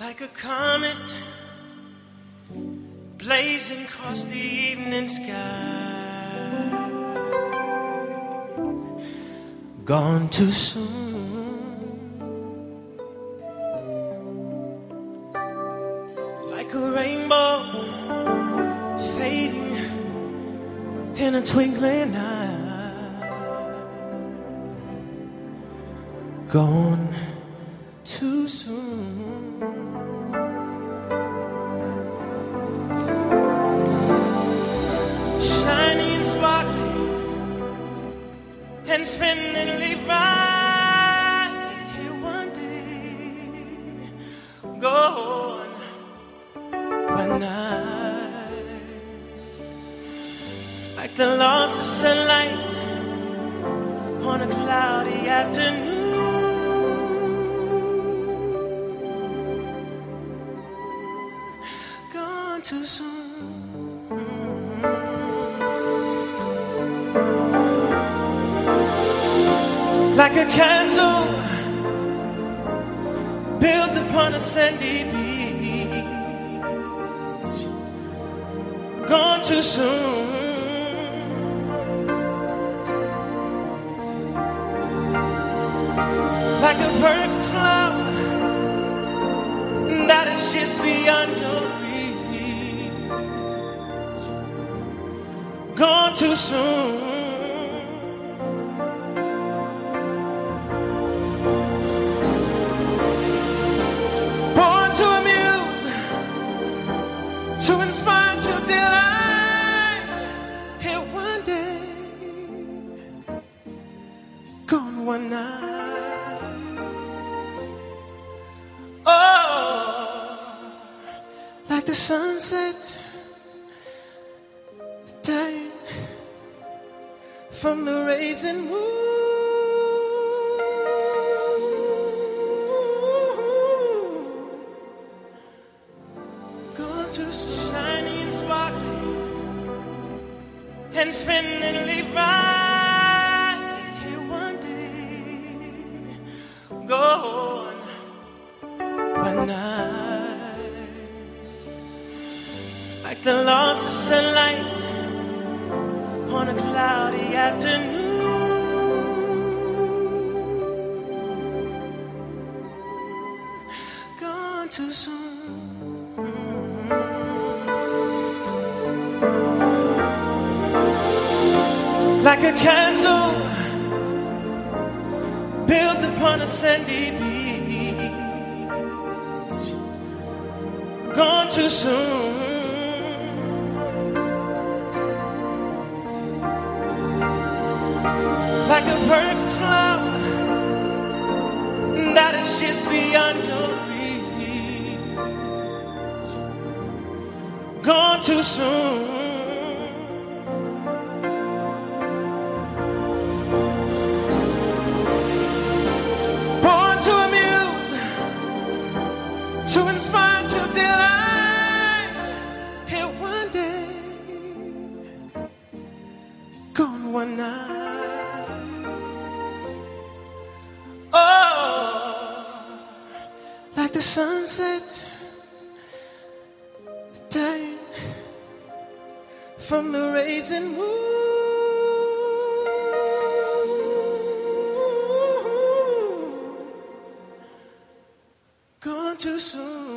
like a comet blazing across the evening sky. Gone too soon. Like a rainbow fading in a twinkling eye. Gone too soon. Shiny and sparkling and spinning bright here one day. Gone one night. Like the loss of sunlight on a cloudy afternoon. Too soon. Like a castle built upon a sandy beach. Gone too soon. Like a perfect flower that is just beyond your reach. Too soon. Born to amuse, to inspire, to delight. Here one day, gone one night. Oh, like the sunset, from the raising moon. Gone to shiny and sparkling and spinningly bright here one day. Gone one night, like the loss of sunlight on a cloudy afternoon. Gone too soon. like a castle built upon a sandy beach. Gone too soon. Perfect flower that is just beyond your reach. Gone too soon. born to amuse, to inspire, to delight. Sunset, dying from the raising moon. Gone too soon.